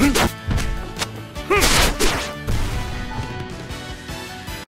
嗯。